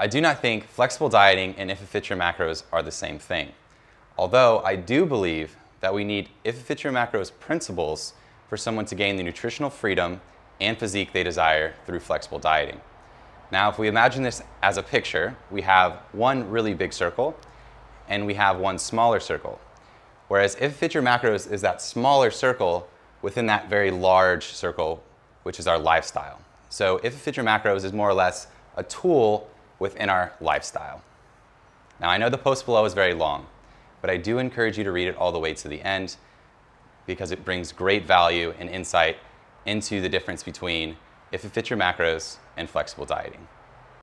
I do not think flexible dieting and if it fits your macros are the same thing. Although I do believe that we need if it fits your macros principles for someone to gain the nutritional freedom and physique they desire through flexible dieting. Now, if we imagine this as a picture, we have one really big circle and we have one smaller circle. Whereas if it fits your macros is that smaller circle within that very large circle, which is our lifestyle. So if it fits your macros is more or less a tool within our lifestyle. Now I know the post below is very long, but I do encourage you to read it all the way to the end because it brings great value and insight into the difference between if it fits your macros and flexible dieting.